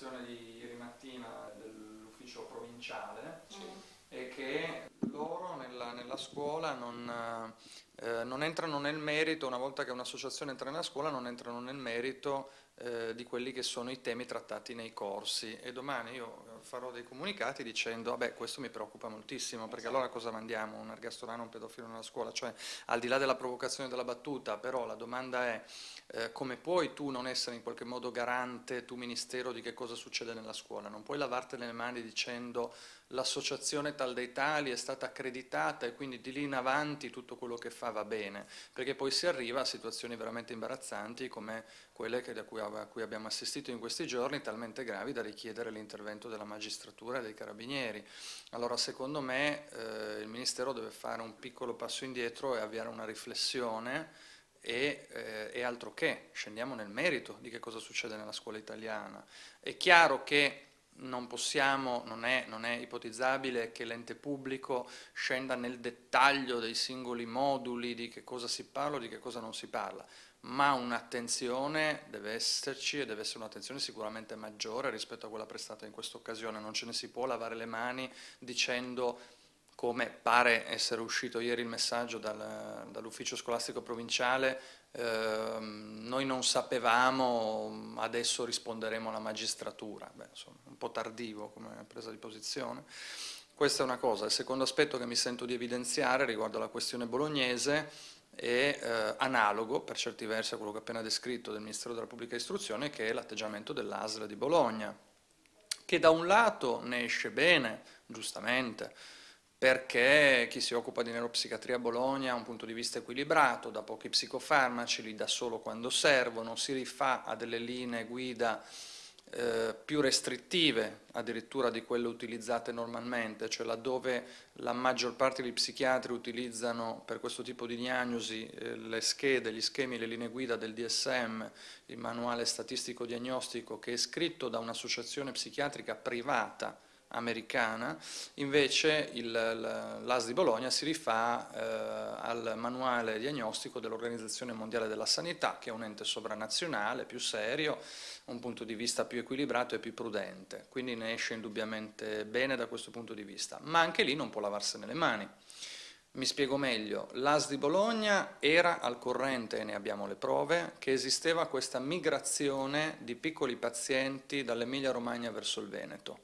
comunicazione di ieri mattina dell'ufficio provinciale sì. è che loro nella, nella scuola non, eh, non, entrano nel merito, una volta che un'associazione entra nella scuola, non entrano nel merito eh, di quelli che sono i temi trattati nei corsi e domani io farò dei comunicati dicendo vabbè questo mi preoccupa moltissimo perché allora cosa mandiamo? Un ergastolano, un pedofilo nella scuola? Cioè al di là della provocazione della battuta però la domanda è eh, come puoi tu non essere in qualche modo garante, tu ministero, di che cosa succede nella scuola? Non puoi lavarti le mani dicendo l'associazione tal dei tali è stata accreditata e quindi di lì in avanti tutto quello che fa va bene, perché poi si arriva a situazioni veramente imbarazzanti come quelle che, a, cui, a cui abbiamo assistito in questi giorni, talmente gravi da richiedere l'intervento della magistratura e dei carabinieri. Allora secondo me eh, il Ministero deve fare un piccolo passo indietro e avviare una riflessione e, eh, e altro che, scendiamo nel merito di che cosa succede nella scuola italiana. È chiaro che non possiamo, non è, non è ipotizzabile che l'ente pubblico scenda nel dettaglio dei singoli moduli di che cosa si parla o di che cosa non si parla, ma un'attenzione deve esserci e deve essere un'attenzione sicuramente maggiore rispetto a quella prestata in questa occasione, non ce ne si può lavare le mani dicendo come pare essere uscito ieri il messaggio dal, dall'ufficio scolastico provinciale, eh, noi non sapevamo, adesso risponderemo alla magistratura. Beh, insomma, un po' tardivo come presa di posizione. Questa è una cosa. Il secondo aspetto che mi sento di evidenziare riguardo alla questione bolognese è eh, analogo per certi versi a quello che ho appena descritto del Ministero della Pubblica Istruzione, che è l'atteggiamento dell'ASL di Bologna, che da un lato ne esce bene, giustamente, perché chi si occupa di neuropsichiatria a Bologna ha un punto di vista equilibrato, da pochi psicofarmaci, li dà solo quando servono, si rifà a delle linee guida eh, più restrittive addirittura di quelle utilizzate normalmente, cioè laddove la maggior parte degli psichiatri utilizzano per questo tipo di diagnosi eh, le schede, gli schemi, le linee guida del DSM, il manuale statistico diagnostico che è scritto da un'associazione psichiatrica privata americana, invece l'AS di Bologna si rifà eh, al manuale diagnostico dell'Organizzazione Mondiale della Sanità, che è un ente sovranazionale, più serio, un punto di vista più equilibrato e più prudente, quindi ne esce indubbiamente bene da questo punto di vista, ma anche lì non può lavarsene le mani. Mi spiego meglio, l'AS di Bologna era al corrente, e ne abbiamo le prove, che esisteva questa migrazione di piccoli pazienti dall'Emilia Romagna verso il Veneto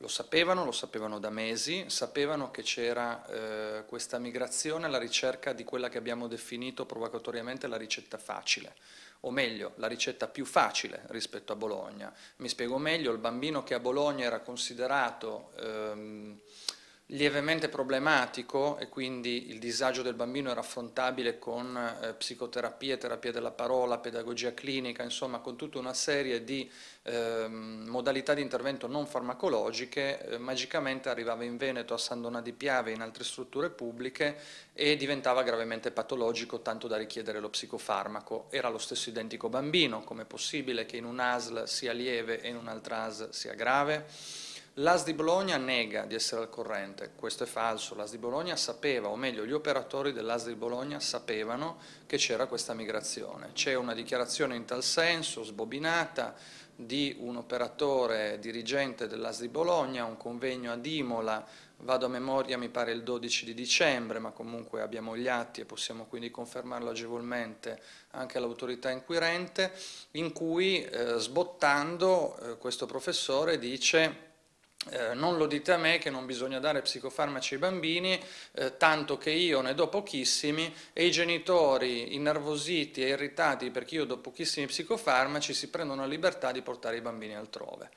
lo sapevano, lo sapevano da mesi, sapevano che c'era eh, questa migrazione alla ricerca di quella che abbiamo definito provocatoriamente la ricetta facile, o meglio, la ricetta più facile rispetto a Bologna. Mi spiego meglio, il bambino che a Bologna era considerato ehm, lievemente problematico e quindi il disagio del bambino era affrontabile con eh, psicoterapia, terapia della parola, pedagogia clinica, insomma con tutta una serie di eh, modalità di intervento non farmacologiche, eh, magicamente arrivava in Veneto a San Donà di Piave e in altre strutture pubbliche e diventava gravemente patologico tanto da richiedere lo psicofarmaco. Era lo stesso identico bambino, com'è possibile che in un ASL sia lieve e in un'altra ASL sia grave? L'AS di Bologna nega di essere al corrente, questo è falso, l'AS di Bologna sapeva, o meglio gli operatori dell'AS di Bologna sapevano che c'era questa migrazione. C'è una dichiarazione in tal senso, sbobinata, di un operatore dirigente dell'AS di Bologna, un convegno ad Imola, vado a memoria mi pare il 12 di dicembre, ma comunque abbiamo gli atti e possiamo quindi confermarlo agevolmente anche all'autorità inquirente, in cui eh, sbottando eh, questo professore dice eh, non lo dite a me che non bisogna dare psicofarmaci ai bambini, eh, tanto che io ne do pochissimi e i genitori innervositi e irritati perché io do pochissimi psicofarmaci si prendono la libertà di portare i bambini altrove.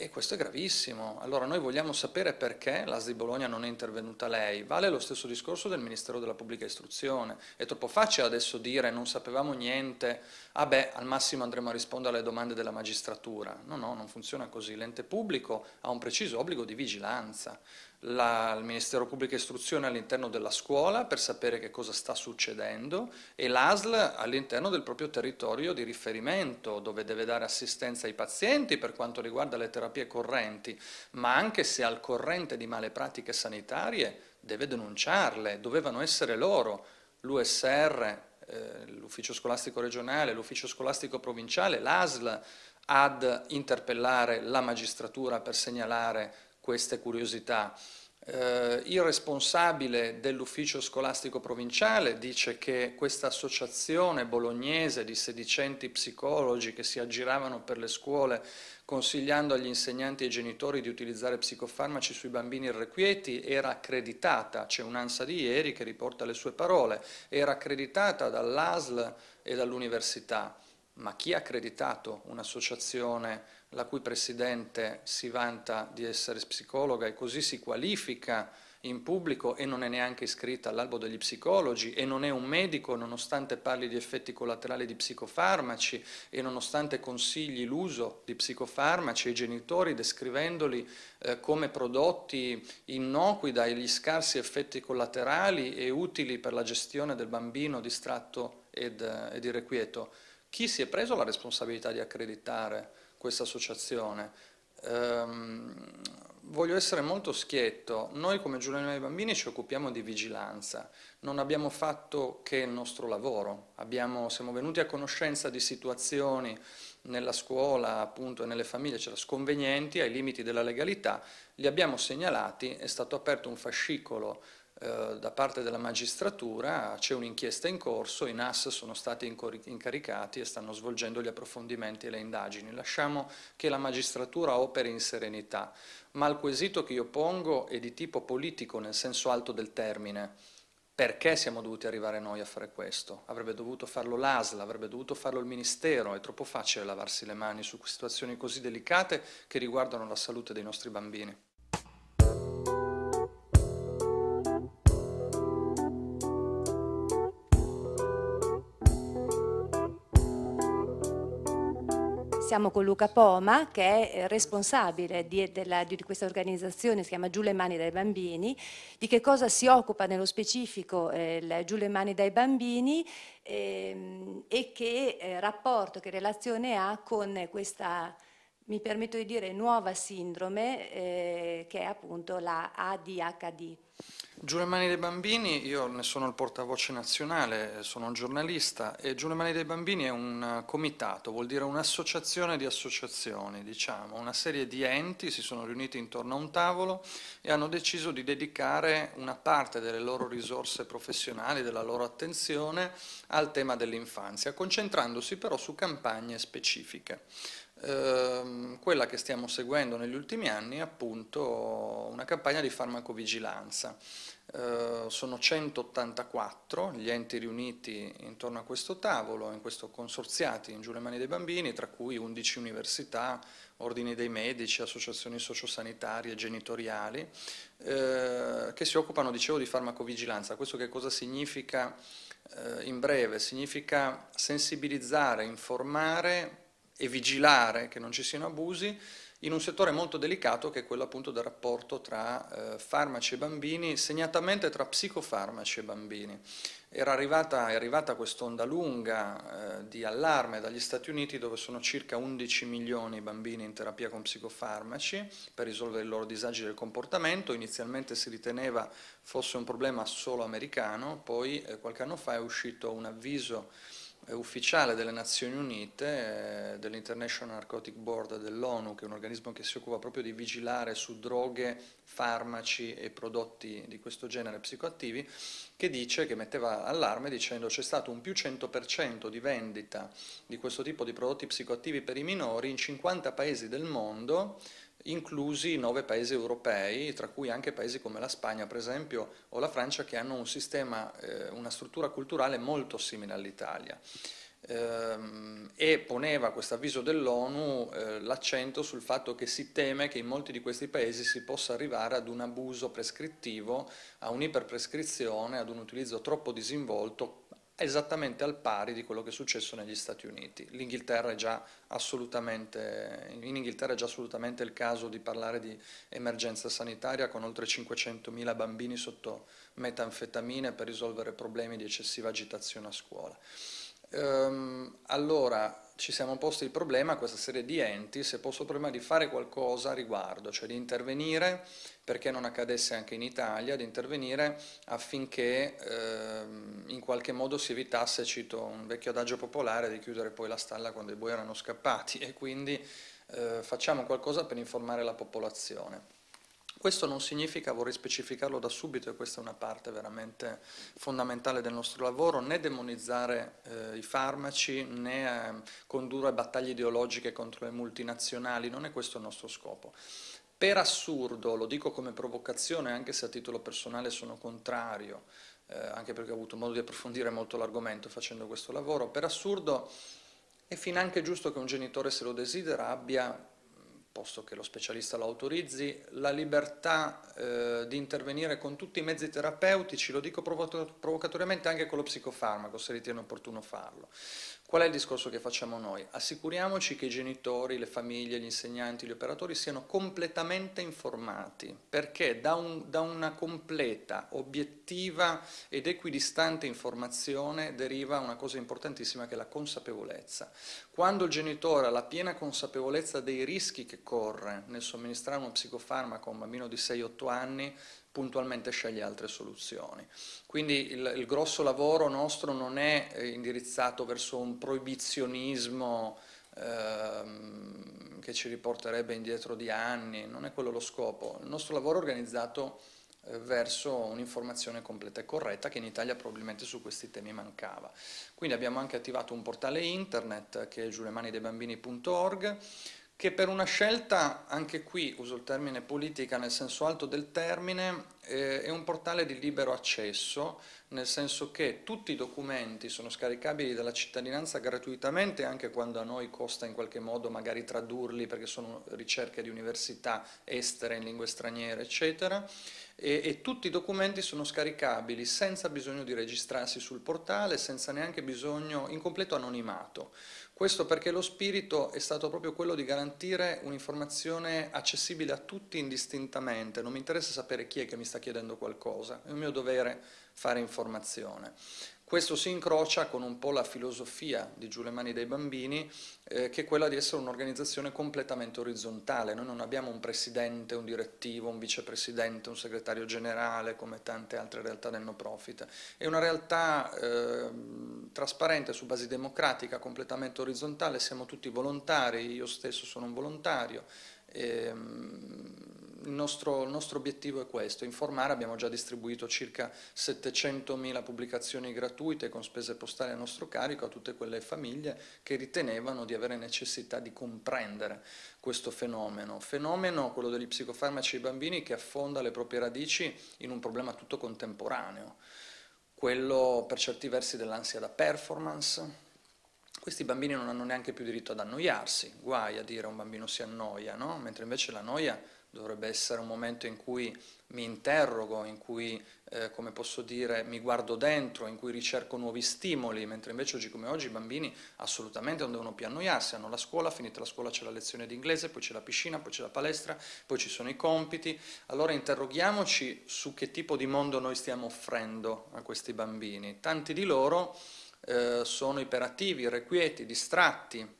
E questo è gravissimo. Allora noi vogliamo sapere perché l'AS di Bologna non è intervenuta lei. Vale lo stesso discorso del Ministero della Pubblica Istruzione. È troppo facile adesso dire non sapevamo niente, ah beh, al massimo andremo a rispondere alle domande della magistratura. No, no, non funziona così. L'ente pubblico ha un preciso obbligo di vigilanza la, il Ministero Pubblica Istruzione all'interno della scuola per sapere che cosa sta succedendo e l'ASL all'interno del proprio territorio di riferimento dove deve dare assistenza ai pazienti per quanto riguarda le terapie correnti, ma anche se al corrente di male pratiche sanitarie deve denunciarle, dovevano essere loro, l'USR, eh, l'ufficio scolastico regionale, l'ufficio scolastico provinciale, l'ASL, ad interpellare la magistratura per segnalare queste curiosità. Eh, il responsabile dell'ufficio scolastico provinciale dice che questa associazione bolognese di sedicenti psicologi che si aggiravano per le scuole consigliando agli insegnanti e ai genitori di utilizzare psicofarmaci sui bambini irrequieti era accreditata, c'è un'ansa di ieri che riporta le sue parole, era accreditata dall'ASL e dall'università. Ma chi ha accreditato un'associazione la cui presidente si vanta di essere psicologa e così si qualifica in pubblico e non è neanche iscritta all'albo degli psicologi e non è un medico nonostante parli di effetti collaterali di psicofarmaci e nonostante consigli l'uso di psicofarmaci ai genitori descrivendoli eh, come prodotti innocui dagli scarsi effetti collaterali e utili per la gestione del bambino distratto ed, ed irrequieto. Chi si è preso la responsabilità di accreditare questa associazione. Um, voglio essere molto schietto, noi come Giuliano dei Bambini ci occupiamo di vigilanza, non abbiamo fatto che il nostro lavoro, abbiamo, siamo venuti a conoscenza di situazioni nella scuola appunto, e nelle famiglie cioè, sconvenienti ai limiti della legalità, li abbiamo segnalati, è stato aperto un fascicolo da parte della magistratura, c'è un'inchiesta in corso, i NAS sono stati incaricati e stanno svolgendo gli approfondimenti e le indagini. Lasciamo che la magistratura operi in serenità, ma il quesito che io pongo è di tipo politico nel senso alto del termine. Perché siamo dovuti arrivare noi a fare questo? Avrebbe dovuto farlo l'ASL, avrebbe dovuto farlo il Ministero, è troppo facile lavarsi le mani su situazioni così delicate che riguardano la salute dei nostri bambini. Siamo con Luca Poma, che è responsabile di, della, di questa organizzazione, si chiama Giù le mani dai bambini. Di che cosa si occupa nello specifico eh, Giù le mani dai bambini ehm, e che eh, rapporto, che relazione ha con questa, mi permetto di dire, nuova sindrome eh, che è appunto la ADHD. Giù le mani dei bambini, io ne sono il portavoce nazionale, sono un giornalista e Giù le mani dei bambini è un comitato, vuol dire un'associazione di associazioni, diciamo, una serie di enti si sono riuniti intorno a un tavolo e hanno deciso di dedicare una parte delle loro risorse professionali, della loro attenzione al tema dell'infanzia, concentrandosi però su campagne specifiche. Ehm, quella che stiamo seguendo negli ultimi anni è appunto una campagna di farmacovigilanza. Eh, sono 184 gli enti riuniti intorno a questo tavolo, in questo consorziati in giù le mani dei bambini, tra cui 11 università, ordini dei medici, associazioni sociosanitarie, genitoriali, eh, che si occupano, dicevo, di farmacovigilanza. Questo che cosa significa? Eh, in breve, significa sensibilizzare, informare e vigilare che non ci siano abusi in un settore molto delicato che è quello appunto del rapporto tra eh, farmaci e bambini, segnatamente tra psicofarmaci e bambini. Era arrivata, è arrivata quest'onda lunga eh, di allarme dagli Stati Uniti dove sono circa 11 milioni di bambini in terapia con psicofarmaci per risolvere i loro disagi del comportamento. Inizialmente si riteneva fosse un problema solo americano, poi eh, qualche anno fa è uscito un avviso ufficiale delle Nazioni Unite, eh, dell'International Narcotic Board dell'ONU, che è un organismo che si occupa proprio di vigilare su droghe, farmaci e prodotti di questo genere psicoattivi, che dice, che metteva allarme dicendo c'è stato un più 100% di vendita di questo tipo di prodotti psicoattivi per i minori in 50 paesi del mondo, inclusi nove paesi europei, tra cui anche paesi come la Spagna, per esempio, o la Francia, che hanno un sistema, eh, una struttura culturale molto simile all'Italia. Ehm, e poneva questo avviso dell'ONU eh, l'accento sul fatto che si teme che in molti di questi paesi si possa arrivare ad un abuso prescrittivo, a un'iperprescrizione, ad un utilizzo troppo disinvolto esattamente al pari di quello che è successo negli Stati Uniti. L'Inghilterra è già assolutamente, in Inghilterra è già assolutamente il caso di parlare di emergenza sanitaria con oltre 500.000 bambini sotto metanfetamine per risolvere problemi di eccessiva agitazione a scuola. Ehm, allora, ci siamo posti il problema, questa serie di enti, se posso prima di fare qualcosa a riguardo, cioè di intervenire perché non accadesse anche in Italia, di intervenire affinché ehm, in qualche modo si evitasse, cito un vecchio adagio popolare, di chiudere poi la stalla quando i buoi erano scappati e quindi eh, facciamo qualcosa per informare la popolazione. Questo non significa, vorrei specificarlo da subito, e questa è una parte veramente fondamentale del nostro lavoro, né demonizzare eh, i farmaci, né eh, condurre battaglie ideologiche contro le multinazionali, non è questo il nostro scopo. Per assurdo, lo dico come provocazione, anche se a titolo personale sono contrario, eh, anche perché ho avuto modo di approfondire molto l'argomento facendo questo lavoro, per assurdo è fin anche giusto che un genitore, se lo desidera, abbia posto che lo specialista lo autorizzi, la libertà eh, di intervenire con tutti i mezzi terapeutici, lo dico provocatoriamente anche con lo psicofarmaco, se ritiene opportuno farlo. Qual è il discorso che facciamo noi? Assicuriamoci che i genitori, le famiglie, gli insegnanti, gli operatori siano completamente informati, perché da, un, da una completa, obiettiva ed equidistante informazione deriva una cosa importantissima che è la consapevolezza. Quando il genitore ha la piena consapevolezza dei rischi che corre nel somministrare uno psicofarmaco a un bambino di 6-8 anni, puntualmente sceglie altre soluzioni. Quindi il, il grosso lavoro nostro non è eh, indirizzato verso un proibizionismo ehm, che ci riporterebbe indietro di anni, non è quello lo scopo. Il nostro lavoro è organizzato verso un'informazione completa e corretta che in Italia probabilmente su questi temi mancava. Quindi abbiamo anche attivato un portale internet che è giulemanidebambini.org che per una scelta, anche qui uso il termine politica nel senso alto del termine, eh, è un portale di libero accesso, nel senso che tutti i documenti sono scaricabili dalla cittadinanza gratuitamente, anche quando a noi costa in qualche modo magari tradurli perché sono ricerche di università estere in lingue straniere, eccetera, e, e tutti i documenti sono scaricabili senza bisogno di registrarsi sul portale, senza neanche bisogno, in completo anonimato. Questo perché lo spirito è stato proprio quello di garantire un'informazione accessibile a tutti indistintamente, non mi interessa sapere chi è che mi sta chiedendo qualcosa, è un mio dovere fare informazione. Questo si incrocia con un po' la filosofia di Giù le mani dei bambini, eh, che è quella di essere un'organizzazione completamente orizzontale. Noi non abbiamo un presidente, un direttivo, un vicepresidente, un segretario generale, come tante altre realtà del no profit. È una realtà eh, trasparente, su base democratica, completamente orizzontale, siamo tutti volontari, io stesso sono un volontario. E, ehm, il nostro, il nostro, obiettivo è questo, informare, abbiamo già distribuito circa 700.000 pubblicazioni gratuite con spese postali a nostro carico a tutte quelle famiglie che ritenevano di avere necessità di comprendere questo fenomeno, fenomeno, quello degli psicofarmaci ai bambini, che affonda le proprie radici in un problema tutto contemporaneo, quello per certi versi dell'ansia da performance, questi bambini non hanno neanche più diritto ad annoiarsi, guai a dire un bambino si annoia, no? mentre invece la noia dovrebbe essere un momento in cui mi interrogo, in cui, eh, come posso dire, mi guardo dentro, in cui ricerco nuovi stimoli, mentre invece oggi come oggi i bambini assolutamente non devono più annoiarsi, hanno la scuola, finita la scuola c'è la lezione di inglese, poi c'è la piscina, poi c'è la palestra, poi ci sono i compiti, allora interroghiamoci su che tipo di mondo noi stiamo offrendo a questi bambini. Tanti di loro eh, sono iperattivi, irrequieti, distratti,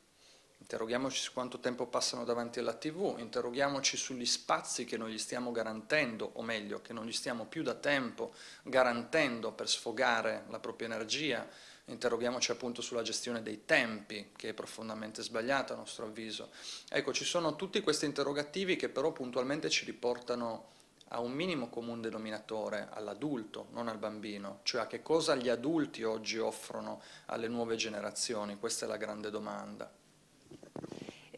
interroghiamoci su quanto tempo passano davanti alla tv, interroghiamoci sugli spazi che noi gli stiamo garantendo, o meglio, che non gli stiamo più da tempo garantendo per sfogare la propria energia, interroghiamoci appunto sulla gestione dei tempi, che è profondamente sbagliata a nostro avviso. Ecco, ci sono tutti questi interrogativi che però puntualmente ci riportano a un minimo comune denominatore, all'adulto, non al bambino, cioè a che cosa gli adulti oggi offrono alle nuove generazioni, questa è la grande domanda.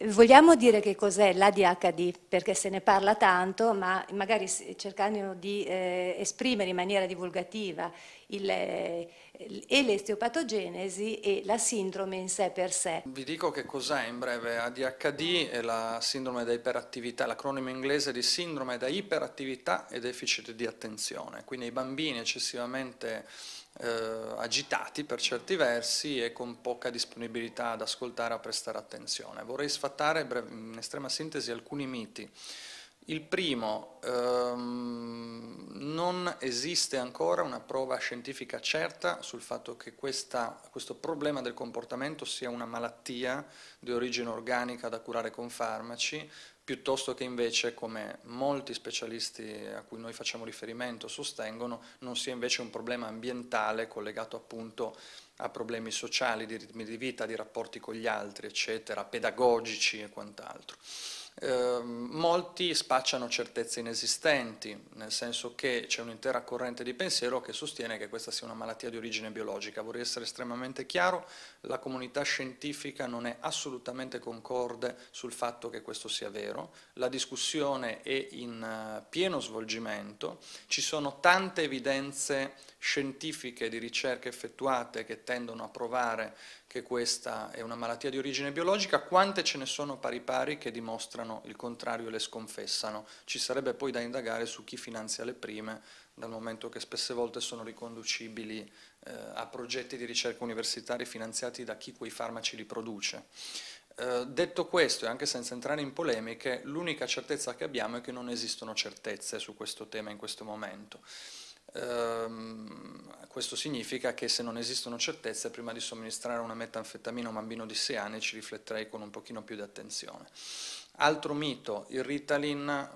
Vogliamo dire che cos'è l'ADHD, perché se ne parla tanto, ma magari cercando di eh, esprimere in maniera divulgativa il, e l'esteopatogenesi e la sindrome in sé per sé. Vi dico che cos'è in breve, ADHD è la sindrome da iperattività, l'acronimo inglese di sindrome da iperattività e deficit di attenzione, quindi i bambini eccessivamente eh, agitati per certi versi e con poca disponibilità ad ascoltare a prestare attenzione. Vorrei sfatare in estrema sintesi alcuni miti. Il primo, ehm, non esiste ancora una prova scientifica certa sul fatto che questa, questo problema del comportamento sia una malattia di origine organica da curare con farmaci, piuttosto che invece, come molti specialisti a cui noi facciamo riferimento sostengono, non sia invece un problema ambientale collegato appunto a problemi sociali, di ritmi di vita, di rapporti con gli altri, eccetera, pedagogici e quant'altro. Eh, molti spacciano certezze inesistenti, nel senso che c'è un'intera corrente di pensiero che sostiene che questa sia una malattia di origine biologica. Vorrei essere estremamente chiaro, la comunità scientifica non è assolutamente concorde sul fatto che questo sia vero, la discussione è in uh, pieno svolgimento, ci sono tante evidenze scientifiche di ricerche effettuate che tendono a provare che questa è una malattia di origine biologica, quante ce ne sono pari pari che dimostrano il contrario e le sconfessano. Ci sarebbe poi da indagare su chi finanzia le prime, dal momento che spesse volte sono riconducibili eh, a progetti di ricerca universitari finanziati da chi quei farmaci li produce. Eh, detto questo, e anche senza entrare in polemiche, l'unica certezza che abbiamo è che non esistono certezze su questo tema in questo momento. Ehm, questo significa che se non esistono certezze, prima di somministrare una metanfetamina a un bambino di 6 anni ci rifletterei con un pochino più di attenzione. Altro mito, il Ritalin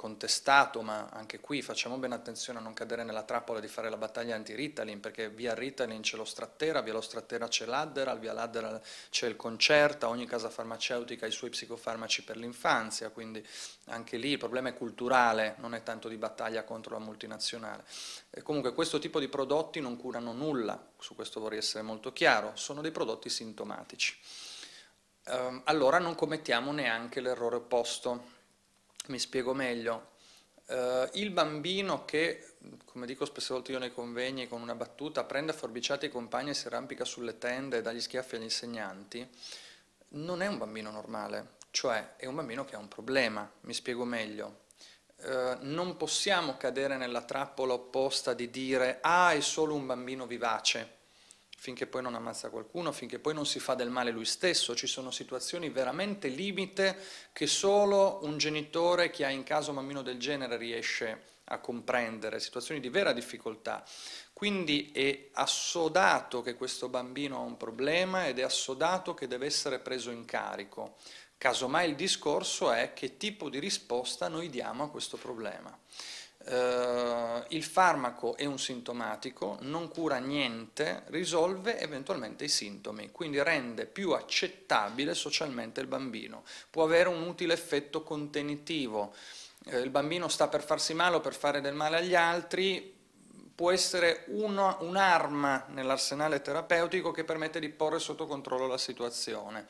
contestato, ma anche qui facciamo bene attenzione a non cadere nella trappola di fare la battaglia anti-Ritalin, perché via Ritalin c'è lo Strattera, via lo Strattera c'è l'Adderal, via l'Adderal c'è il Concerta, ogni casa farmaceutica ha i suoi psicofarmaci per l'infanzia, quindi anche lì il problema è culturale, non è tanto di battaglia contro la multinazionale. E comunque questo tipo di prodotti non curano nulla, su questo vorrei essere molto chiaro, sono dei prodotti sintomatici. Ehm, allora non commettiamo neanche l'errore opposto mi spiego meglio. Uh, il bambino che, come dico spesse volte io nei convegni con una battuta, prende a forbiciate i compagni e si arrampica sulle tende e dà gli schiaffi agli insegnanti, non è un bambino normale, cioè è un bambino che ha un problema, mi spiego meglio. Uh, non possiamo cadere nella trappola opposta di dire ah è solo un bambino vivace, finché poi non ammazza qualcuno, finché poi non si fa del male lui stesso. Ci sono situazioni veramente limite che solo un genitore che ha in casa un bambino del genere riesce a comprendere, situazioni di vera difficoltà. Quindi è assodato che questo bambino ha un problema ed è assodato che deve essere preso in carico. Casomai il discorso è che tipo di risposta noi diamo a questo problema. Il farmaco è un sintomatico, non cura niente, risolve eventualmente i sintomi, quindi rende più accettabile socialmente il bambino. Può avere un utile effetto contenitivo. Uh, il bambino sta per farsi male o per fare del male agli altri, può essere un'arma nell'arsenale terapeutico che permette di porre sotto controllo la situazione,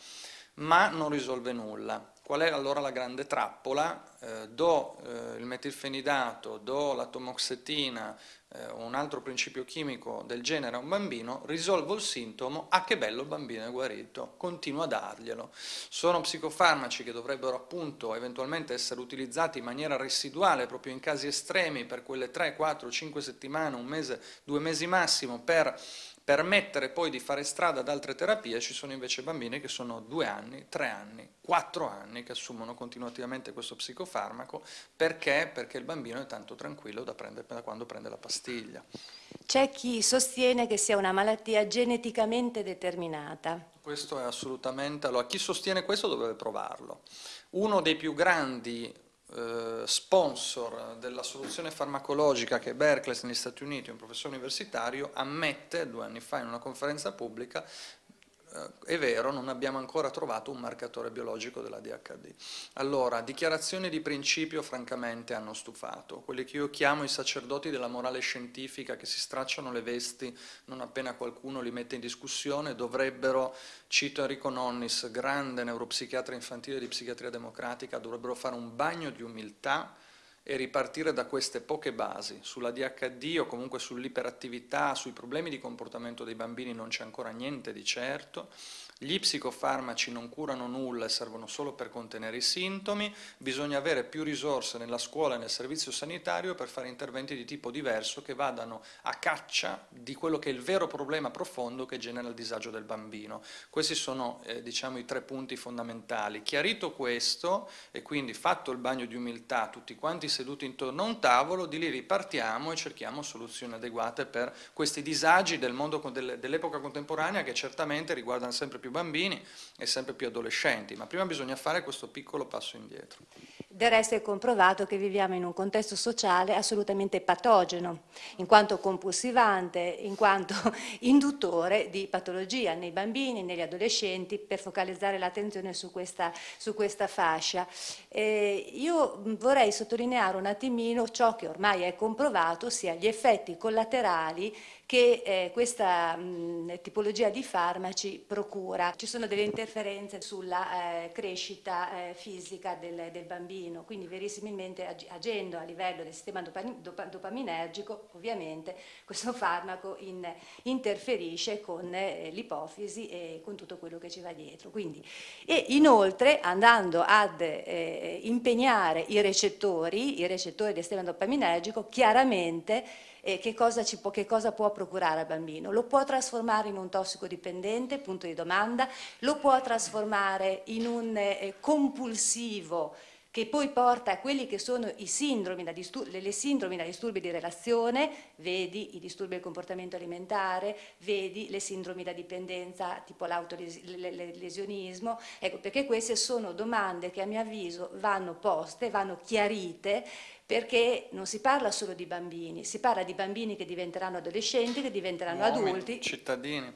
ma non risolve nulla. Qual è allora la grande trappola? Eh, do eh, il metilfenidato, do la tomoxetina eh, un altro principio chimico del genere a un bambino, risolvo il sintomo, ah che bello il bambino è guarito, continuo a darglielo. Sono psicofarmaci che dovrebbero appunto eventualmente essere utilizzati in maniera residuale, proprio in casi estremi, per quelle 3, 4, 5 settimane, un mese, due mesi massimo, per permettere poi di fare strada ad altre terapie, ci sono invece bambini che sono due anni, tre anni, quattro anni che assumono continuativamente questo psicofarmaco perché? Perché il bambino è tanto tranquillo da, prendere, da quando prende la pastiglia. C'è chi sostiene che sia una malattia geneticamente determinata. Questo è assolutamente... Allora, chi sostiene questo dovrebbe provarlo. Uno dei più grandi sponsor della soluzione farmacologica che Berkeley negli Stati Uniti, un professore universitario, ammette due anni fa in una conferenza pubblica eh, è vero, non abbiamo ancora trovato un marcatore biologico della DHD. Allora, dichiarazioni di principio francamente hanno stufato, quelli che io chiamo i sacerdoti della morale scientifica che si stracciano le vesti non appena qualcuno li mette in discussione, dovrebbero, cito Enrico Nonnis, grande neuropsichiatra infantile di psichiatria democratica, dovrebbero fare un bagno di umiltà e ripartire da queste poche basi. Sulla DHD o comunque sull'iperattività, sui problemi di comportamento dei bambini non c'è ancora niente di certo. Gli psicofarmaci non curano nulla e servono solo per contenere i sintomi, bisogna avere più risorse nella scuola e nel servizio sanitario per fare interventi di tipo diverso che vadano a caccia di quello che è il vero problema profondo che genera il disagio del bambino. Questi sono eh, diciamo, i tre punti fondamentali. Chiarito questo e quindi fatto il bagno di umiltà, tutti quanti seduti intorno a un tavolo, di lì ripartiamo e cerchiamo soluzioni adeguate per questi disagi del mondo dell'epoca contemporanea che certamente riguardano sempre più bambini e sempre più adolescenti, ma prima bisogna fare questo piccolo passo indietro. Del resto è comprovato che viviamo in un contesto sociale assolutamente patogeno, in quanto compulsivante, in quanto induttore di patologia nei bambini, negli adolescenti, per focalizzare l'attenzione su questa, su questa fascia. Eh, io vorrei sottolineare un attimino ciò che ormai è comprovato, ossia gli effetti collaterali che eh, questa mh, tipologia di farmaci procura. Ci sono delle interferenze sulla eh, crescita eh, fisica del, del, bambino, quindi verissimilmente ag agendo a livello del sistema dop dopaminergico, ovviamente questo farmaco in, interferisce con eh, l'ipofisi e con tutto quello che ci va dietro. Quindi, e inoltre andando ad eh, impegnare i recettori, i recettori del sistema dopaminergico, chiaramente eh, che, cosa può, che, cosa può, procurare al bambino. Lo può trasformare in un tossicodipendente, punto di domanda, lo può trasformare in un eh, compulsivo che poi porta a quelli che sono i sindromi da le sindromi da disturbi di relazione, vedi i disturbi del comportamento alimentare, vedi le sindromi da dipendenza tipo l'autolesionismo, ecco perché queste sono domande che a mio avviso vanno poste, vanno chiarite perché non si parla solo di bambini, si parla di bambini che diventeranno adolescenti, che diventeranno Uomini, adulti. cittadini.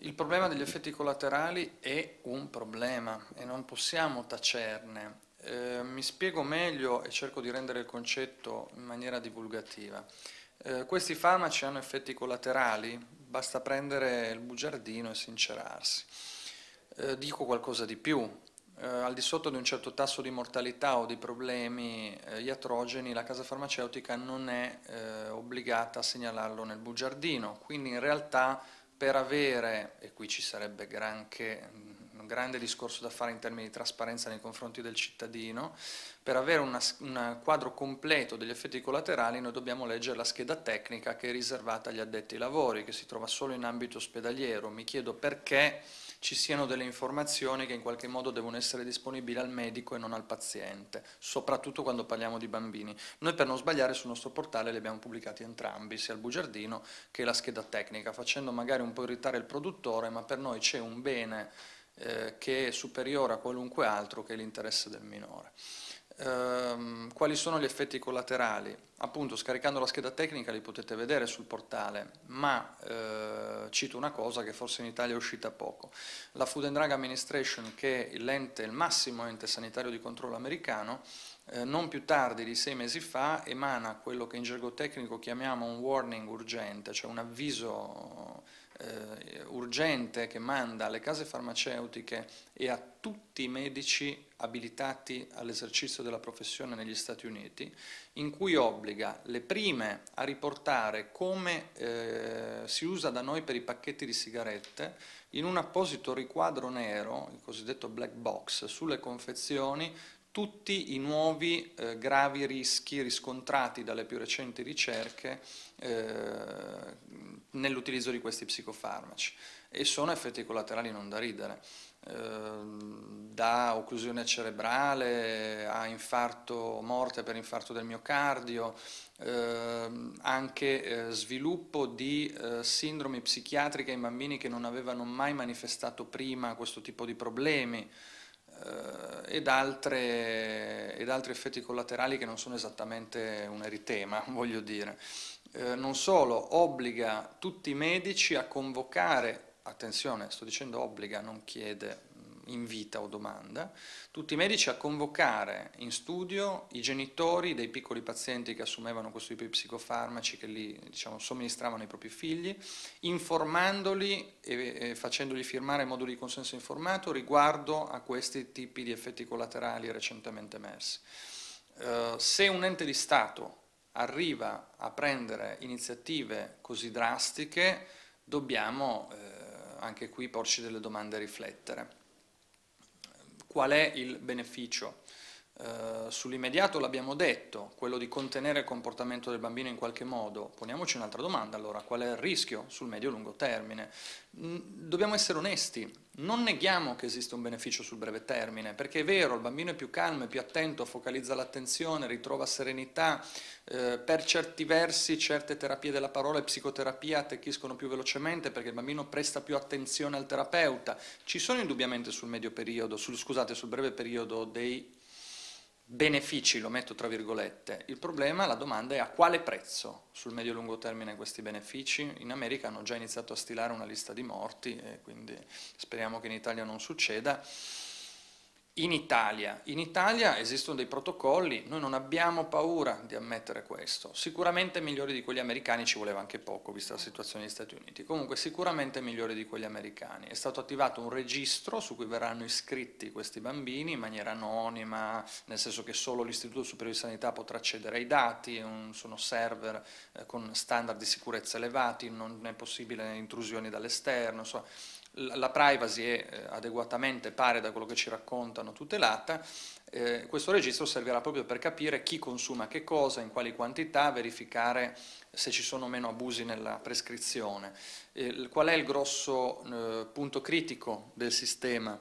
Il problema degli effetti collaterali è un problema e non possiamo tacerne. Eh, mi spiego meglio e cerco di rendere il concetto in maniera divulgativa. Eh, questi farmaci hanno effetti collaterali, basta prendere il bugiardino e sincerarsi. Eh, dico qualcosa di più, eh, al di sotto di un certo tasso di mortalità o di problemi eh, iatrogeni la casa farmaceutica non è eh, obbligata a segnalarlo nel bugiardino, quindi in realtà per avere, e qui ci sarebbe granché, un grande discorso da fare in termini di trasparenza nei confronti del cittadino, per avere un quadro completo degli effetti collaterali noi dobbiamo leggere la scheda tecnica che è riservata agli addetti ai lavori, che si trova solo in ambito ospedaliero. Mi chiedo perché ci siano delle informazioni che in qualche modo devono essere disponibili al medico e non al paziente, soprattutto quando parliamo di bambini. Noi per non sbagliare sul nostro portale li abbiamo pubblicati entrambi, sia il bugiardino che la scheda tecnica, facendo magari un po' irritare il produttore, ma per noi c'è un bene eh, che è superiore a qualunque altro che è l'interesse del minore. Ehm, quali sono gli effetti collaterali? Appunto, scaricando la scheda tecnica li potete vedere sul portale, ma eh, cito una cosa che forse in Italia è uscita poco. La Food and Drug Administration, che è l'ente, il massimo ente sanitario di controllo americano, eh, non più tardi di sei mesi fa emana quello che in gergo tecnico chiamiamo un warning urgente, cioè un avviso eh, urgente che manda alle case farmaceutiche e a tutti i medici abilitati all'esercizio della professione negli Stati Uniti, in cui obbliga le prime a riportare come eh, si usa da noi per i pacchetti di sigarette in un apposito riquadro nero, il cosiddetto black box, sulle confezioni tutti i nuovi eh, gravi rischi riscontrati dalle più recenti ricerche eh, nell'utilizzo di questi psicofarmaci e sono effetti collaterali non da ridere, eh, da occlusione cerebrale a infarto, morte per infarto del miocardio, eh, anche eh, sviluppo di eh, sindromi psichiatriche in bambini che non avevano mai manifestato prima questo tipo di problemi, eh, ed, altre, ed, altri effetti collaterali che non sono esattamente un eritema, voglio dire. Eh, non solo, obbliga tutti i medici a convocare, attenzione, sto dicendo obbliga, non chiede, invita o domanda, tutti i medici a convocare in studio i genitori dei piccoli pazienti che assumevano questo tipo di psicofarmaci, che li diciamo, somministravano ai propri figli, informandoli e, facendogli firmare moduli di consenso informato riguardo a questi tipi di effetti collaterali recentemente emersi. Uh, se un ente di Stato arriva a prendere iniziative così drastiche, dobbiamo eh, anche qui porci delle domande a riflettere. Qual è il beneficio? Uh, sull'immediato l'abbiamo detto, quello di contenere il comportamento del bambino in qualche modo. Poniamoci un'altra domanda allora, qual è il rischio sul medio-lungo termine? Mm, dobbiamo essere onesti, non neghiamo che esiste un beneficio sul breve termine, perché è vero, il bambino è più calmo, è più attento, focalizza l'attenzione, ritrova serenità, eh, per certi versi certe terapie della parola e psicoterapia attecchiscono più velocemente perché il bambino presta più attenzione al terapeuta. Ci sono indubbiamente sul medio periodo, sul, scusate, sul breve periodo dei benefici, lo metto tra virgolette. Il problema, la domanda è a quale prezzo sul medio-lungo termine questi benefici? In America hanno già iniziato a stilare una lista di morti e quindi speriamo che in Italia non succeda in Italia. In Italia esistono dei protocolli, noi non abbiamo paura di ammettere questo, sicuramente migliori di quelli americani, ci voleva anche poco vista la situazione negli Stati Uniti, comunque sicuramente migliori di quelli americani. È stato attivato un registro su cui verranno iscritti questi bambini in maniera anonima, nel senso che solo l'Istituto Superiore di Sanità potrà accedere ai dati, sono server eh, con standard di sicurezza elevati, non è possibile intrusioni dall'esterno, insomma, la privacy è eh, adeguatamente, pare da quello che ci raccontano, tutelata, eh, questo registro servirà proprio per capire chi consuma che cosa, in quali quantità, verificare se ci sono meno abusi nella prescrizione. Eh, qual è il grosso eh, punto critico del sistema?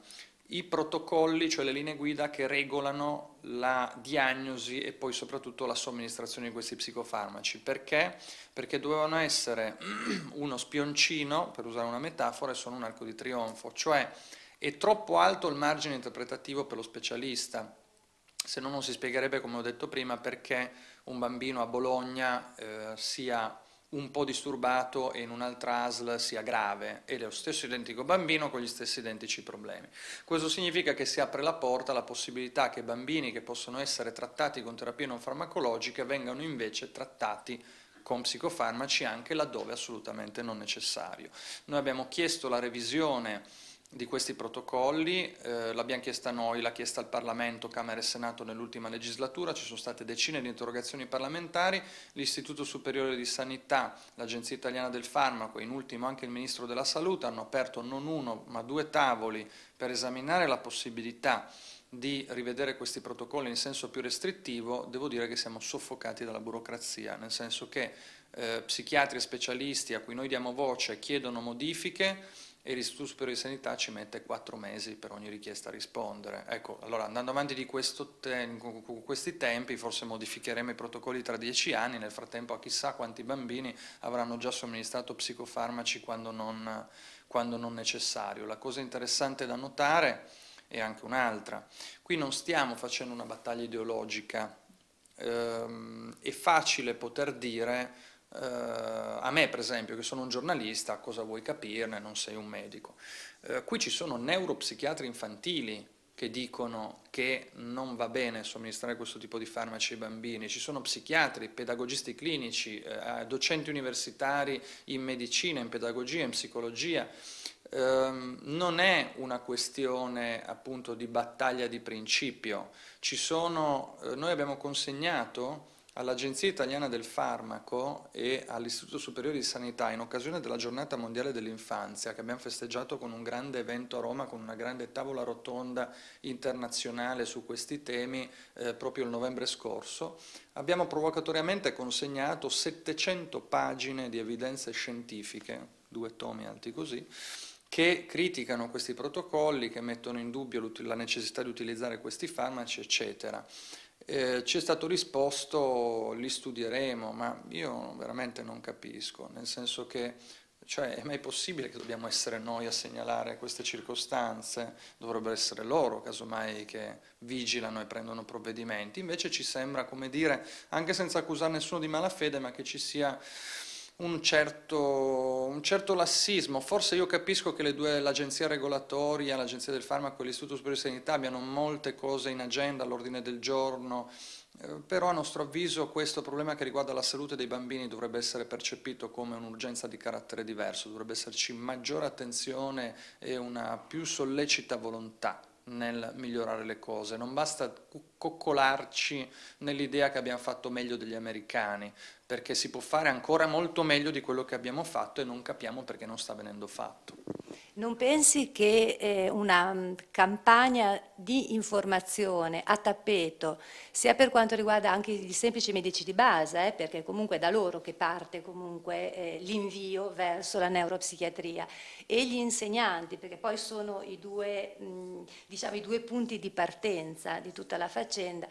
I protocolli, cioè le linee guida che regolano la diagnosi e poi soprattutto la somministrazione di questi psicofarmaci. Perché? Perché dovevano essere uno spioncino, per usare una metafora, e sono un arco di trionfo, cioè è troppo alto il margine interpretativo per lo specialista, se no non si spiegherebbe, come ho detto prima, perché un bambino a Bologna eh, sia un po' disturbato e in un'altra ASL sia grave e lo stesso identico bambino con gli stessi identici problemi. Questo significa che si apre la porta alla possibilità che bambini che possono essere trattati con terapie non farmacologiche vengano invece trattati con psicofarmaci anche laddove assolutamente non necessario. Noi abbiamo chiesto la revisione di questi protocolli, eh, l'abbiamo chiesta noi, l'ha chiesta il Parlamento, Camera e Senato nell'ultima legislatura, ci sono state decine di interrogazioni parlamentari, l'Istituto Superiore di Sanità, l'Agenzia Italiana del Farmaco e in ultimo anche il Ministro della Salute hanno aperto non uno ma due tavoli per esaminare la possibilità di rivedere questi protocolli in senso più restrittivo, devo dire che siamo soffocati dalla burocrazia, nel senso che eh, psichiatri e specialisti a cui noi diamo voce chiedono modifiche, e l'Istituto Superiore di Sanità ci mette quattro mesi per ogni richiesta a rispondere. Ecco, allora andando avanti te con questi tempi forse modificheremo i protocolli tra dieci anni, nel frattempo chissà quanti bambini avranno già somministrato psicofarmaci quando non, quando non necessario. La cosa interessante da notare è anche un'altra, qui non stiamo facendo una battaglia ideologica, ehm, è facile poter dire Uh, a me per esempio che sono un giornalista cosa vuoi capirne, non sei un medico. Uh, qui ci sono neuropsichiatri infantili che dicono che non va bene somministrare questo tipo di farmaci ai bambini, ci sono psichiatri, pedagogisti clinici, uh, docenti universitari in medicina, in pedagogia, in psicologia. Ehm, non è una questione appunto di battaglia di principio, sono, noi abbiamo consegnato all'Agenzia Italiana del Farmaco e all'Istituto Superiore di Sanità in occasione della Giornata Mondiale dell'Infanzia che abbiamo festeggiato con un grande evento a Roma, con una grande tavola rotonda internazionale su questi temi eh, proprio il novembre scorso, abbiamo provocatoriamente consegnato 700 pagine di evidenze scientifiche, due tomi alti così, che criticano questi protocolli, che mettono in dubbio la necessità di utilizzare questi farmaci, eccetera. Eh, ci è stato risposto li studieremo, ma io veramente non capisco, nel senso che cioè, è mai possibile che dobbiamo essere noi a segnalare queste circostanze? Dovrebbero essere loro, casomai, che vigilano e prendono provvedimenti. Invece ci sembra, come dire, anche senza accusare nessuno di malafede, ma che ci sia un certo, un certo, lassismo. Forse io capisco che l'agenzia regolatoria, l'agenzia del farmaco e l'Istituto Superiore di Sanità abbiano molte cose in agenda all'ordine del giorno, eh, però a nostro avviso questo problema che riguarda la salute dei bambini dovrebbe essere percepito come un'urgenza di carattere diverso, dovrebbe esserci maggiore attenzione e una più sollecita volontà nel migliorare le cose, non basta coccolarci nell'idea che abbiamo fatto meglio degli americani, perché si può fare ancora molto meglio di quello che abbiamo fatto e non capiamo perché non sta venendo fatto. Non pensi che eh, una um, campagna di informazione a tappeto, sia per quanto riguarda anche i semplici medici di base, eh, perché comunque è da loro che parte eh, l'invio verso la neuropsichiatria, e gli insegnanti, perché poi sono i due, mh, diciamo, i due punti di partenza di tutta la faccenda,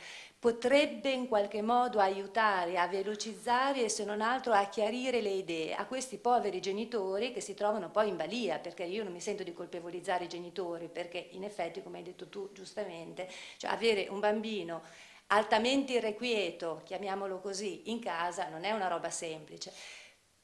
potrebbe in qualche modo aiutare a velocizzare e se non altro a chiarire le idee a questi poveri genitori che si trovano poi in balia, perché io non mi sento di colpevolizzare i genitori, perché in effetti, come hai detto tu giustamente, cioè avere un bambino altamente irrequieto, chiamiamolo così, in casa non è una roba semplice.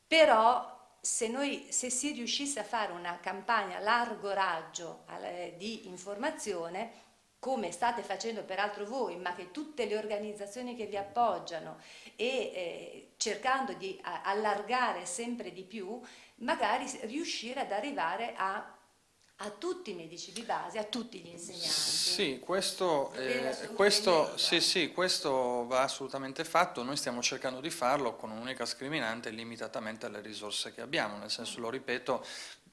Però se, noi, se si riuscisse a fare una campagna a largo raggio eh, di informazione, come state facendo peraltro voi, ma che tutte le organizzazioni che vi appoggiano e eh, cercando di allargare sempre di più, magari riuscire ad arrivare a a tutti i medici di base, a tutti gli insegnanti. Sì, questo, eh, questo, sì, sì, questo, va assolutamente fatto, noi stiamo cercando di farlo con un'unica scriminante limitatamente alle risorse che abbiamo, nel senso, lo ripeto,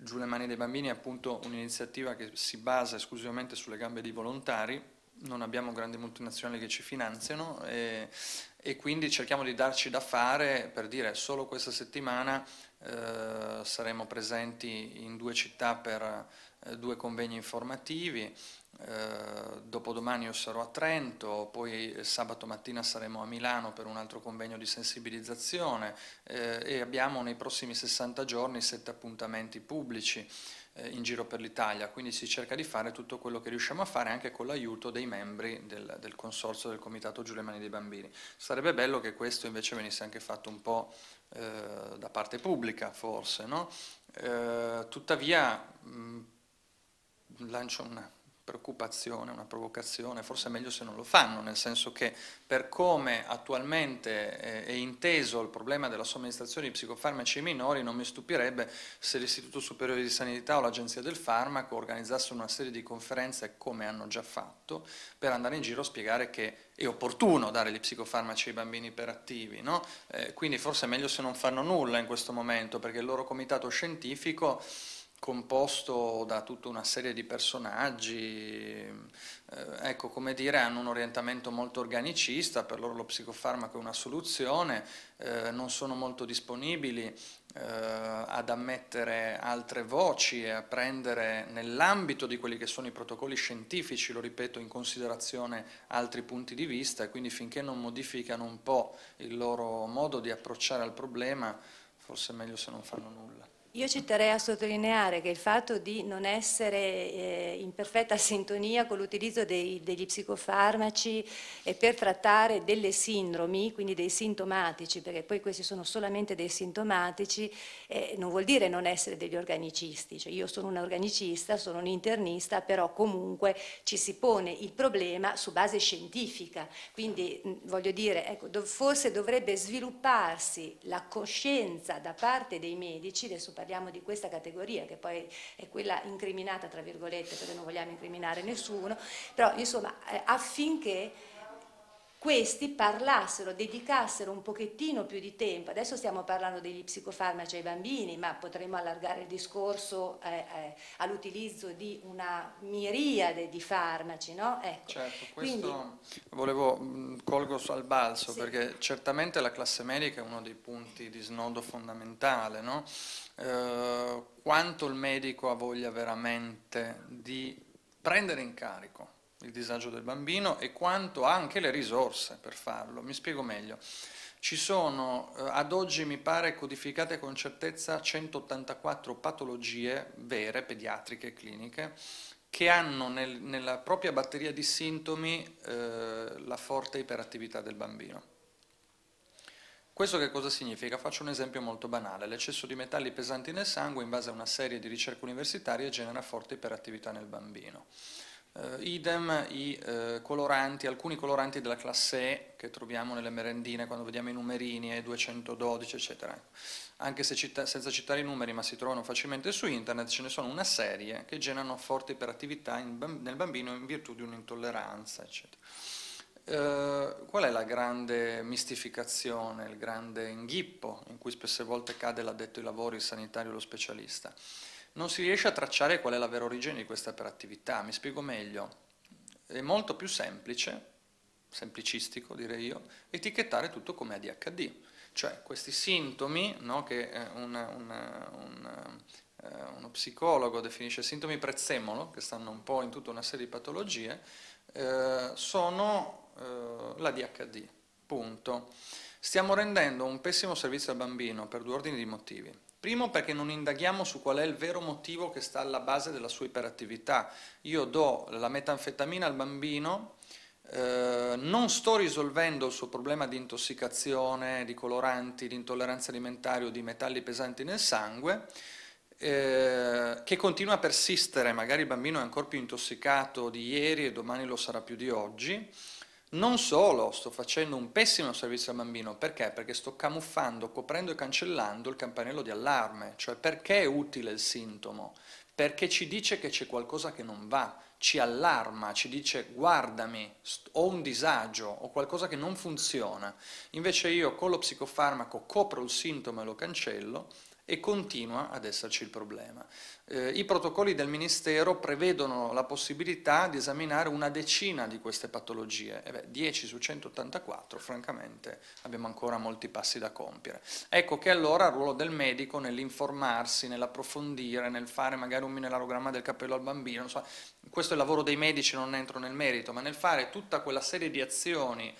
Giù le mani dei bambini è appunto un'iniziativa che si basa esclusivamente sulle gambe di volontari, non abbiamo grandi multinazionali che ci finanziano e, e quindi cerchiamo di darci da fare per dire solo questa settimana eh, saremo presenti in due città per due convegni informativi, eh, dopodomani io sarò a Trento, poi sabato mattina saremo a Milano per un altro convegno di sensibilizzazione eh, e abbiamo nei prossimi 60 giorni sette appuntamenti pubblici eh, in giro per l'Italia, quindi si cerca di fare tutto quello che riusciamo a fare anche con l'aiuto dei membri del, del consorzio del Comitato Giuliani dei Bambini. Sarebbe bello che questo invece venisse anche fatto un po' eh, da parte pubblica forse, no? eh, tuttavia mh, lancio una preoccupazione, una provocazione, forse è meglio se non lo fanno, nel senso che per come attualmente è inteso il problema della somministrazione di psicofarmaci ai minori non mi stupirebbe se l'Istituto Superiore di Sanità o l'Agenzia del Farmaco organizzassero una serie di conferenze come hanno già fatto per andare in giro a spiegare che è opportuno dare gli psicofarmaci ai bambini iperattivi, no? eh, quindi forse è meglio se non fanno nulla in questo momento perché il loro comitato scientifico composto da tutta una serie di personaggi, eh, ecco come dire hanno un orientamento molto organicista, per loro lo psicofarmaco è una soluzione, eh, non sono molto disponibili eh, ad ammettere altre voci e a prendere nell'ambito di quelli che sono i protocolli scientifici, lo ripeto, in considerazione altri punti di vista e quindi finché non modificano un po' il loro modo di approcciare al problema forse è meglio se non fanno nulla. Io ci terrei a sottolineare che il fatto di non essere eh, in perfetta sintonia con l'utilizzo degli psicofarmaci e per trattare delle sindromi, quindi dei sintomatici, perché poi questi sono solamente dei sintomatici, eh, non vuol dire non essere degli organicisti. Cioè io sono un organicista, sono un internista, però comunque ci si pone il problema su base scientifica. Quindi mh, voglio dire, ecco, do, forse dovrebbe svilupparsi la coscienza da parte dei medici, adesso parliamo di questa categoria che poi è quella incriminata tra virgolette perché non vogliamo incriminare nessuno, però insomma eh, affinché questi parlassero, dedicassero un pochettino più di tempo, adesso stiamo parlando degli psicofarmaci ai bambini, ma potremmo allargare il discorso eh, eh, all'utilizzo di una miriade di farmaci, no? Ecco. Certo, questo Quindi, volevo, mh, colgo al balzo, sì. perché certamente la classe medica è uno dei punti di snodo fondamentale, no? eh, quanto il medico ha voglia veramente di prendere in carico il disagio del bambino e quanto anche le risorse per farlo. Mi spiego meglio. Ci sono eh, ad oggi, mi pare, codificate con certezza 184 patologie vere, pediatriche cliniche, che hanno nel, nella propria batteria di sintomi eh, la forte iperattività del bambino. Questo che cosa significa? Faccio un esempio molto banale. L'eccesso di metalli pesanti nel sangue in base a una serie di ricerche universitarie genera forte iperattività nel bambino. Uh, idem i uh, coloranti, alcuni coloranti della classe E che troviamo nelle merendine quando vediamo i numerini E212 eccetera. Anche se citta, senza citare i numeri ma si trovano facilmente su internet ce ne sono una serie che generano forte iperattività in, nel bambino in virtù di un'intolleranza eccetera. Eh, qual è la grande mistificazione, il grande inghippo in cui spesse volte cade l'addetto ai lavori, il sanitario, lo specialista? Non si riesce a tracciare qual è la vera origine di questa iperattività. Mi spiego meglio. È molto più semplice, semplicistico direi io, etichettare tutto come ADHD. Cioè questi sintomi no, che un, un, un, eh, uno psicologo definisce sintomi prezzemolo, che stanno un po' in tutta una serie di patologie, eh, sono eh, l'ADHD, punto. Stiamo rendendo un pessimo servizio al bambino per due ordini di motivi. Primo perché non indaghiamo su qual è il vero motivo che sta alla base della sua iperattività. Io do la metanfetamina al bambino, eh, non sto risolvendo il suo problema di intossicazione, di coloranti, di intolleranza alimentare o di metalli pesanti nel sangue, eh, che continua a persistere, magari il bambino è ancora più intossicato di ieri e domani lo sarà più di oggi, non solo sto facendo un pessimo servizio al bambino, perché? Perché sto camuffando, coprendo e cancellando il campanello di allarme, cioè perché è utile il sintomo? Perché ci dice che c'è qualcosa che non va, ci allarma, ci dice guardami, ho un disagio, ho qualcosa che non funziona. Invece io con lo psicofarmaco copro il sintomo e lo cancello e continua ad esserci il problema. Eh, I protocolli del Ministero prevedono la possibilità di esaminare una decina di queste patologie, e beh, 10 su 184 francamente abbiamo ancora molti passi da compiere. Ecco che allora il ruolo del medico nell'informarsi, nell'approfondire, nel fare magari un mineralogramma del capello al bambino, so, questo è il lavoro dei medici, non entro nel merito, ma nel fare tutta quella serie di azioni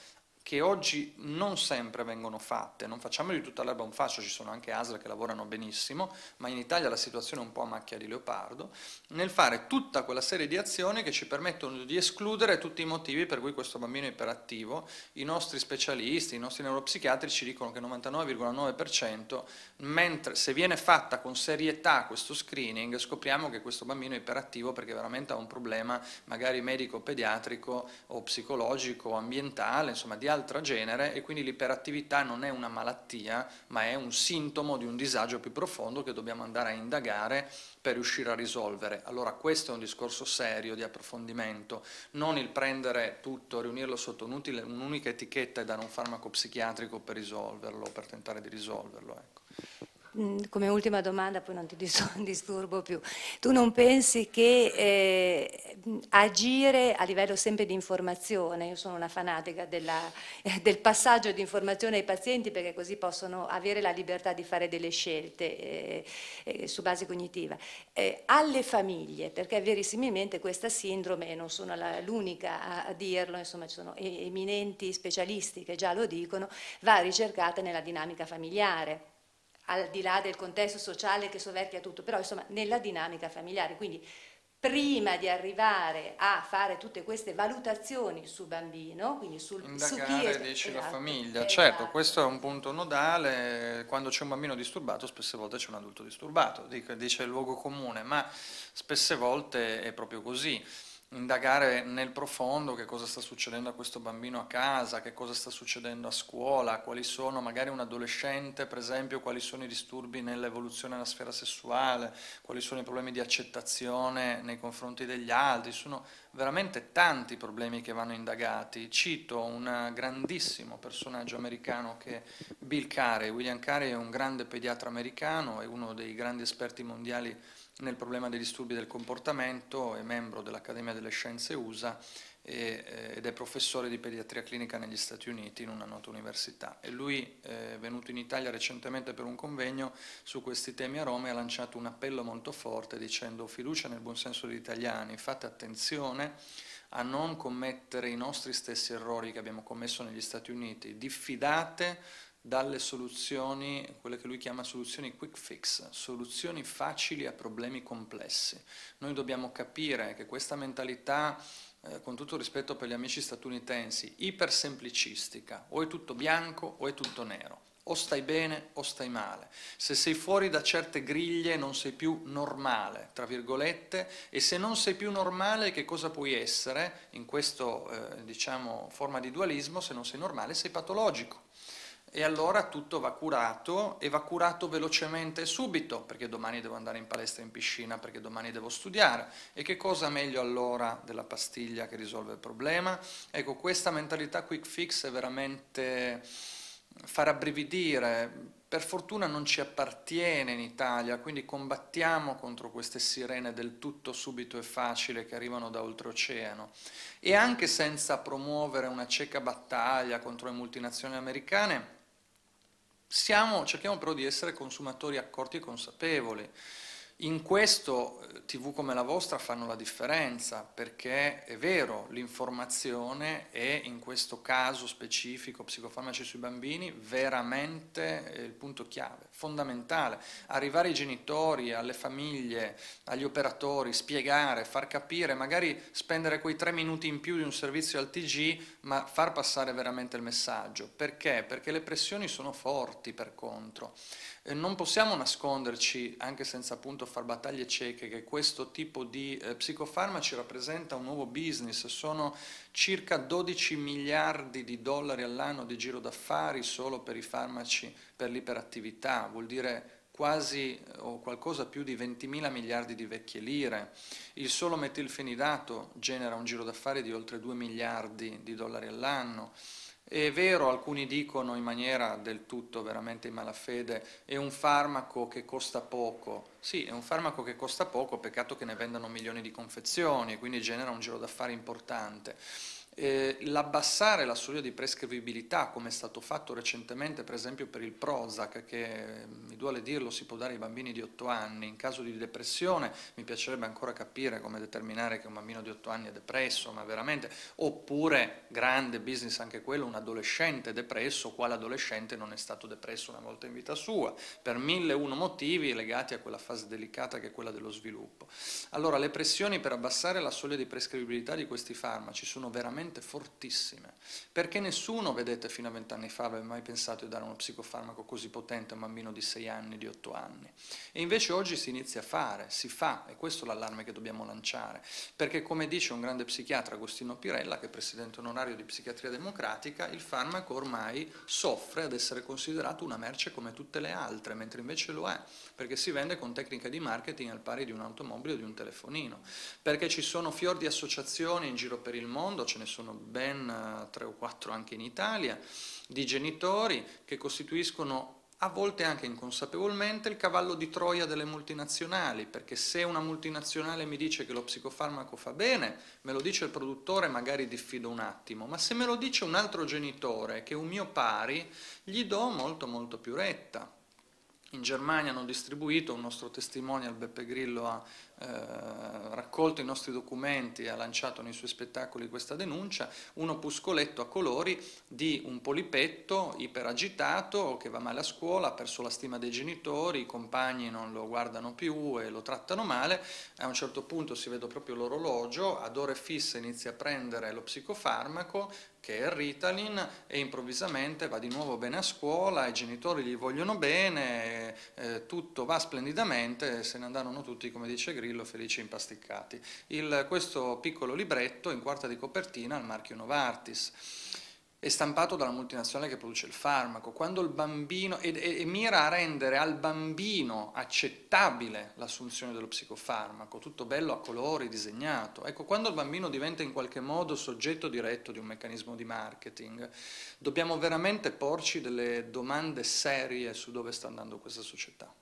che oggi non sempre vengono fatte, non facciamo di tutta l'erba un fascio, ci sono anche ASL che lavorano benissimo, ma in Italia la situazione è un po' a macchia di leopardo, nel fare tutta quella serie di azioni che ci permettono di escludere tutti i motivi per cui questo bambino è iperattivo. I nostri specialisti, i nostri neuropsichiatri ci dicono che il 99,9%, mentre se viene fatta con serietà questo screening, scopriamo che questo bambino è iperattivo perché veramente ha un problema magari medico-pediatrico o psicologico ambientale, insomma di altri altro genere e quindi l'iperattività non è una malattia, ma è un sintomo di un disagio più profondo che dobbiamo andare a indagare per riuscire a risolvere. Allora questo è un discorso serio di approfondimento, non il prendere tutto, riunirlo sotto un'unica etichetta e dare un farmaco psichiatrico per risolverlo, per tentare di risolverlo. Ecco. Mm, come ultima domanda, poi non ti disturbo più, tu non pensi che eh, agire a livello sempre di informazione, io sono una fanatica della, del passaggio di informazione ai pazienti perché così possono avere la libertà di fare delle scelte eh, eh su base cognitiva, eh, alle famiglie, perché verissimilmente questa sindrome, e non sono l'unica a, a dirlo, insomma ci sono eminenti specialisti che già lo dicono, va ricercata nella dinamica familiare al di là del contesto sociale che soverchia tutto, però insomma nella dinamica familiare. Quindi prima di arrivare a fare tutte queste valutazioni sul bambino, quindi sul Indagare, su chi è, dici esatto, la famiglia, esatto. certo, questo è un punto nodale, quando c'è un bambino disturbato spesse volte c'è un adulto disturbato, dice il luogo comune, ma spesse volte è proprio così indagare nel profondo che cosa sta succedendo a questo bambino a casa, che cosa sta succedendo a scuola, quali sono magari un adolescente, per esempio, quali sono i disturbi nell'evoluzione della sfera sessuale, quali sono i problemi di accettazione nei confronti degli altri, sono veramente tanti problemi che vanno indagati. Cito un grandissimo personaggio americano che è Bill Carey. William Carey è un grande pediatra americano, è uno dei grandi esperti mondiali nel problema dei disturbi del comportamento, è membro dell'Accademia delle Scienze USA e, eh, ed è professore di pediatria clinica negli Stati Uniti in una nota università. E lui è venuto in Italia recentemente per un convegno su questi temi a Roma e ha lanciato un appello molto forte dicendo fiducia nel buon senso degli italiani, fate attenzione a non commettere i nostri stessi errori che abbiamo commesso negli Stati Uniti, diffidate dalle soluzioni, quelle che lui chiama soluzioni quick fix, soluzioni facili a problemi complessi. Noi dobbiamo capire che questa mentalità, eh, con tutto rispetto per gli amici statunitensi, ipersemplicistica, o è tutto bianco o è tutto nero, o stai bene o stai male. Se sei fuori da certe griglie non sei più normale, tra virgolette, e se non sei più normale che cosa puoi essere in questa eh, diciamo, forma di dualismo? Se non sei normale sei patologico e allora tutto va curato e va curato velocemente e subito, perché domani devo andare in palestra in piscina, perché domani devo studiare. E che cosa meglio allora della pastiglia che risolve il problema? Ecco, questa mentalità quick fix è veramente far abbrividire. Per fortuna non ci appartiene in Italia, quindi combattiamo contro queste sirene del tutto subito e facile che arrivano da oltreoceano. E anche senza promuovere una cieca battaglia contro le multinazionali americane, siamo, cerchiamo però di essere consumatori accorti e consapevoli. In questo eh, TV come la vostra fanno la differenza perché è vero, l'informazione è in questo caso specifico psicofarmaci sui bambini veramente il punto chiave, fondamentale. Arrivare ai genitori, alle famiglie, agli operatori, spiegare, far capire, magari spendere quei tre minuti in più di un servizio al TG, ma far passare veramente il messaggio. Perché? Perché le pressioni sono forti per contro. Non possiamo nasconderci, anche senza appunto far battaglie cieche, che questo tipo di eh, psicofarmaci rappresenta un nuovo business, sono circa 12 miliardi di dollari all'anno di giro d'affari solo per i farmaci per l'iperattività, vuol dire quasi eh, o qualcosa più di 20 mila miliardi di vecchie lire. Il solo metilfenidato genera un giro d'affari di oltre 2 miliardi di dollari all'anno. È vero, alcuni dicono in maniera del tutto veramente in malafede, è un farmaco che costa poco. Sì, è un farmaco che costa poco, peccato che ne vendano milioni di confezioni e quindi genera un giro d'affari importante. Eh, l'abbassare la soglia di prescrivibilità, come è stato fatto recentemente per esempio per il Prozac, che mi duole dirlo si può dare ai bambini di 8 anni, in caso di depressione mi piacerebbe ancora capire come determinare che un bambino di 8 anni è depresso, ma veramente, oppure grande business anche quello, un adolescente depresso, quale adolescente non è stato depresso una volta in vita sua, per mille e uno motivi legati a quella fase delicata che è quella dello sviluppo. Allora le pressioni per abbassare la soglia di prescrivibilità di questi farmaci sono veramente fortissime, perché nessuno, vedete, fino a vent'anni fa aveva mai pensato di dare uno psicofarmaco così potente a un bambino di 6 anni, di 8 anni. E invece oggi si inizia a fare, si fa, e questo è l'allarme che dobbiamo lanciare, perché come dice un grande psichiatra, Agostino Pirella, che è presidente onorario di Psichiatria Democratica, il farmaco ormai soffre ad essere considerato una merce come tutte le altre, mentre invece lo è, perché si vende con tecniche di marketing al pari di un'automobile o di un telefonino, perché ci sono fior di associazioni in giro per il mondo, ce ne sono sono ben eh, tre o quattro anche in Italia, di genitori che costituiscono a volte anche inconsapevolmente il cavallo di Troia delle multinazionali, perché se una multinazionale mi dice che lo psicofarmaco fa bene, me lo dice il produttore, magari diffido un attimo, ma se me lo dice un altro genitore, che è un mio pari, gli do molto molto più retta. In Germania hanno distribuito, un nostro testimonial Beppe Grillo ha eh, raccolto i nostri documenti e ha lanciato nei suoi spettacoli questa denuncia, un opuscoletto a colori di un polipetto iperagitato che va male a scuola, ha perso la stima dei genitori, i compagni non lo guardano più e lo trattano male, a un certo punto si vede proprio l'orologio, ad ore fisse inizia a prendere lo psicofarmaco, che è Ritalin e improvvisamente va di nuovo bene a scuola, i genitori gli vogliono bene, eh, tutto va splendidamente, se ne andarono tutti, come dice Grillo, felici e impasticcati. Il, questo piccolo libretto in quarta di copertina al marchio Novartis è stampato dalla multinazionale che produce il farmaco, quando il bambino, e, e, e, mira a rendere al bambino accettabile l'assunzione dello psicofarmaco, tutto bello a colori, disegnato. Ecco, quando il bambino diventa in qualche modo soggetto diretto di un meccanismo di marketing, dobbiamo veramente porci delle domande serie su dove sta andando questa società.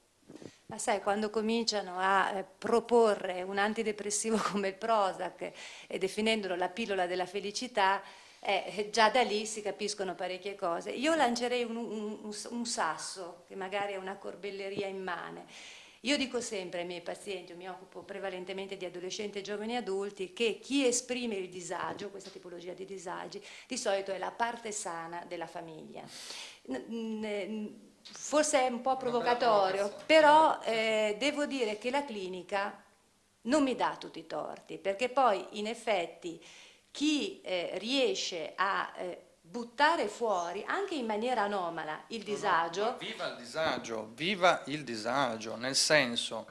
Ma sai, quando cominciano a eh, proporre un antidepressivo come il Prozac e definendolo la pillola della felicità, eh, già da lì si capiscono parecchie cose. Io lancerei un, un, un, sasso, che magari è una corbelleria immane. Io dico sempre ai miei pazienti, io mi occupo prevalentemente di adolescenti, giovani e adulti, che chi esprime il disagio, questa tipologia di disagi, di solito è la parte sana della famiglia. Forse è un po' provocatorio, però eh, devo dire che la clinica non mi dà tutti i torti, perché poi in effetti chi eh, riesce a eh, buttare fuori anche in maniera anomala il disagio. No, no, viva il disagio, viva il disagio, nel senso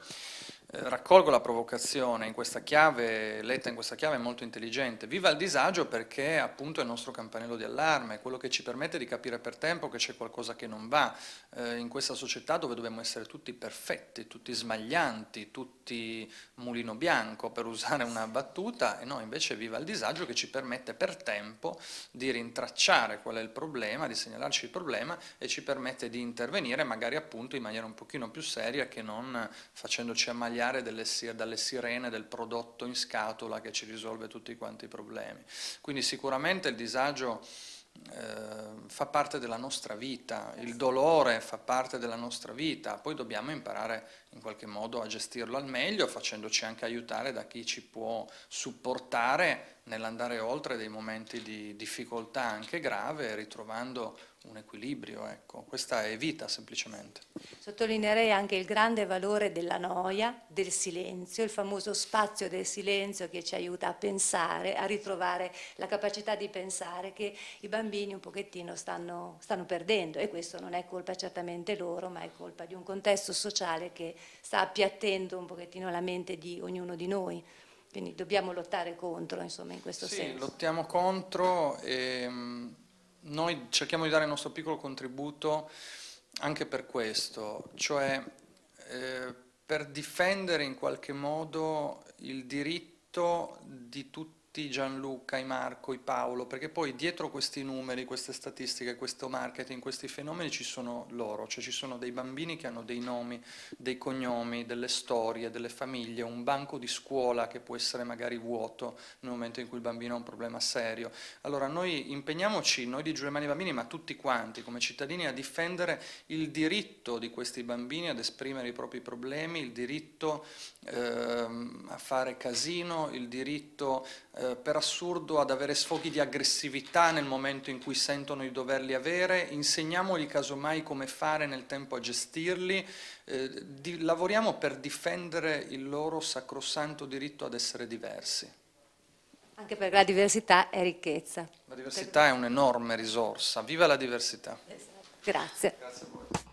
raccolgo la provocazione in questa chiave, letta in questa chiave molto intelligente. Viva il disagio perché appunto è il nostro campanello di allarme, quello che ci permette di capire per tempo che c'è qualcosa che non va eh, in questa società dove dobbiamo essere tutti perfetti, tutti smaglianti, tutti mulino bianco per usare una battuta e no, invece viva il disagio che ci permette per tempo di rintracciare qual è il problema, di segnalarci il problema e ci permette di intervenire magari appunto in maniera un pochino più seria che non facendoci ammagliare sbagliare delle, dalle sirene del prodotto in scatola che ci risolve tutti quanti i problemi. Quindi sicuramente il disagio eh, fa parte della nostra vita, il dolore fa parte della nostra vita, poi dobbiamo imparare in qualche modo a gestirlo al meglio, facendoci anche aiutare da chi ci può supportare nell'andare oltre dei momenti di difficoltà anche grave, ritrovando un equilibrio, ecco. questa è vita semplicemente. Sottolineerei anche il grande valore della noia, del silenzio, il famoso spazio del silenzio che ci aiuta a pensare, a ritrovare la capacità di pensare che i bambini un pochettino stanno, stanno perdendo e questo non è colpa certamente loro, ma è colpa di un contesto sociale che sta appiattendo un pochettino la mente di ognuno di noi. Quindi dobbiamo lottare contro, insomma, in questo sì, senso. Sì, lottiamo contro e noi cerchiamo di dare il nostro piccolo contributo anche per questo, cioè eh, per difendere in qualche modo il diritto di tutti tutti, Gianluca, i Marco, i Paolo, perché poi dietro questi numeri, queste statistiche, questo marketing, questi fenomeni ci sono loro, cioè ci sono dei bambini che hanno dei nomi, dei cognomi, delle storie, delle famiglie, un banco di scuola che può essere magari vuoto nel momento in cui il bambino ha un problema serio. Allora noi impegniamoci, noi di Giuliani Bambini, ma tutti quanti come cittadini, a difendere il diritto di questi bambini ad esprimere i propri problemi, il diritto a fare casino, il diritto eh, per assurdo ad avere sfoghi di aggressività nel momento in cui sentono di doverli avere, insegniamogli casomai come fare nel tempo a gestirli, eh, di, lavoriamo per difendere il loro sacrosanto diritto ad essere diversi. Anche perché la diversità è ricchezza. La diversità è un'enorme risorsa, viva la diversità. Esatto. Grazie. Grazie a voi.